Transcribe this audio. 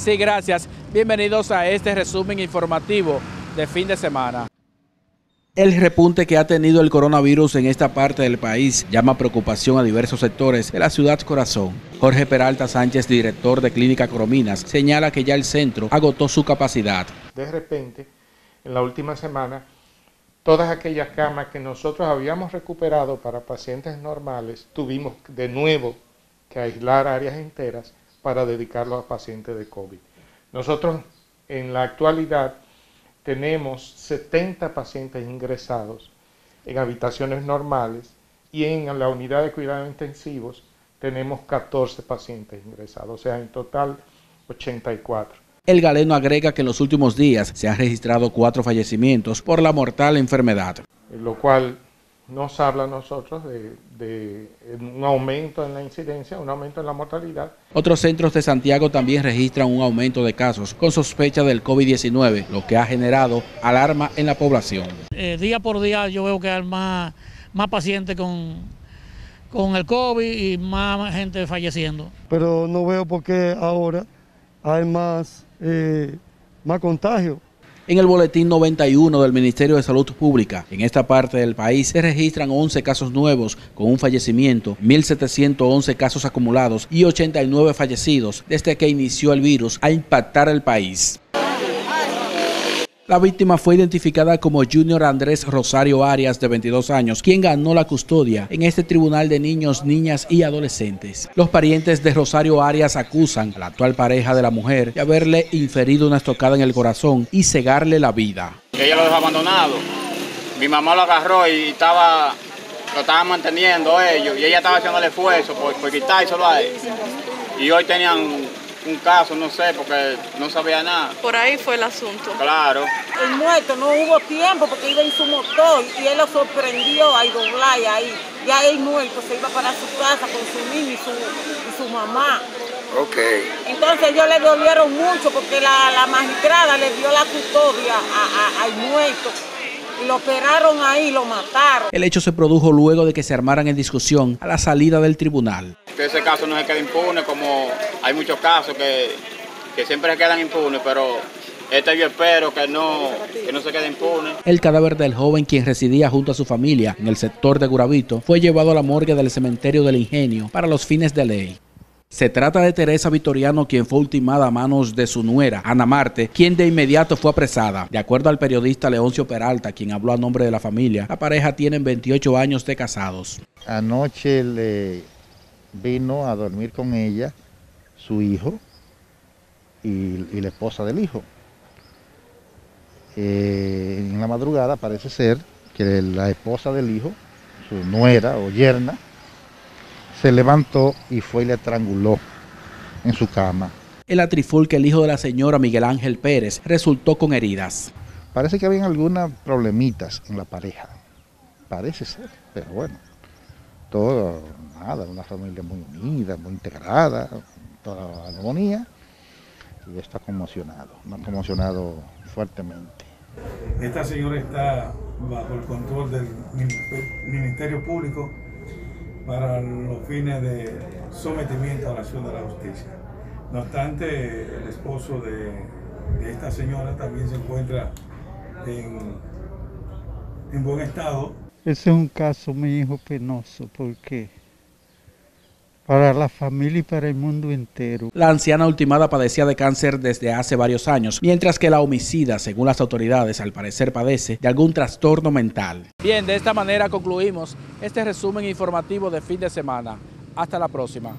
Sí, gracias. Bienvenidos a este resumen informativo de fin de semana. El repunte que ha tenido el coronavirus en esta parte del país llama preocupación a diversos sectores de la ciudad corazón. Jorge Peralta Sánchez, director de Clínica Corominas, señala que ya el centro agotó su capacidad. De repente, en la última semana, todas aquellas camas que nosotros habíamos recuperado para pacientes normales, tuvimos de nuevo que aislar áreas enteras para dedicarlo a pacientes de COVID. Nosotros en la actualidad tenemos 70 pacientes ingresados en habitaciones normales y en la unidad de cuidados intensivos tenemos 14 pacientes ingresados, o sea, en total 84. El galeno agrega que en los últimos días se han registrado cuatro fallecimientos por la mortal enfermedad. Lo cual nos habla a nosotros de, un aumento en la incidencia, un aumento en la mortalidad. Otros centros de Santiago también registran un aumento de casos con sospecha del COVID-19, lo que ha generado alarma en la población. Eh, día por día yo veo que hay más, más pacientes con, con el COVID y más gente falleciendo. Pero no veo por qué ahora hay más, eh, más contagio en el boletín 91 del Ministerio de Salud Pública, en esta parte del país se registran 11 casos nuevos con un fallecimiento, 1.711 casos acumulados y 89 fallecidos desde que inició el virus a impactar el país. La víctima fue identificada como Junior Andrés Rosario Arias, de 22 años, quien ganó la custodia en este tribunal de niños, niñas y adolescentes. Los parientes de Rosario Arias acusan a la actual pareja de la mujer de haberle inferido una estocada en el corazón y cegarle la vida. Ella lo dejó abandonado. Mi mamá lo agarró y estaba, lo estaba manteniendo ellos y ella estaba haciendo el esfuerzo por, por quitárselo a él. Y hoy tenían un caso, no sé, porque no sabía nada. Por ahí fue el asunto. Claro. El muerto no hubo tiempo porque iba en su motor y él lo sorprendió a doblar ahí. Ya el muerto se iba para su casa con su niño y su, y su mamá. Ok. Entonces ellos le dolieron mucho porque la, la magistrada le dio la custodia al muerto lo operaron ahí, lo mataron. El hecho se produjo luego de que se armaran en discusión a la salida del tribunal. Que ese caso no se quede impune, como hay muchos casos que, que siempre se quedan impunes, pero este yo espero que no, que no se quede impune. El cadáver del joven, quien residía junto a su familia en el sector de Guravito, fue llevado a la morgue del cementerio del Ingenio para los fines de ley. Se trata de Teresa Vitoriano, quien fue ultimada a manos de su nuera, Ana Marte, quien de inmediato fue apresada. De acuerdo al periodista Leoncio Peralta, quien habló a nombre de la familia, la pareja tiene 28 años de casados. Anoche le vino a dormir con ella su hijo y, la esposa del hijo. Eh, en la madrugada parece ser que la esposa del hijo, su nuera o yerna, se levantó y fue y le estranguló en su cama. El atrifulque, el hijo de la señora Miguel Ángel Pérez, resultó con heridas. Parece que habían algunas problemitas en la pareja. Parece ser, pero bueno. Todo, nada, una familia muy unida, muy integrada, toda armonía. Y está conmocionado, me ha conmocionado fuertemente. Esta señora está bajo el control del Ministerio Público para los fines de sometimiento a la acción de la justicia. No obstante, el esposo de, esta señora también se encuentra en, en buen estado. Ese es un caso, mi hijo, penoso, porque para la familia y para el mundo entero. La anciana ultimada padecía de cáncer desde hace varios años, mientras que la homicida, según las autoridades, al parecer padece de algún trastorno mental. Bien, de esta manera concluimos este resumen informativo de fin de semana. Hasta la próxima.